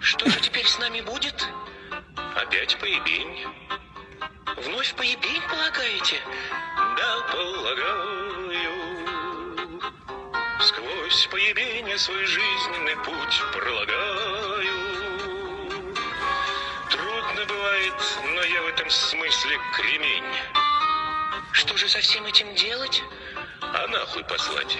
Что же теперь с нами будет? Опять поебень. Вновь поебень, полагаете? Да, полагаю. Сквозь поебень свой жизненный путь пролагаю. Трудно бывает, но я в этом смысле кремень. Что же со всем этим делать? А нахуй послать?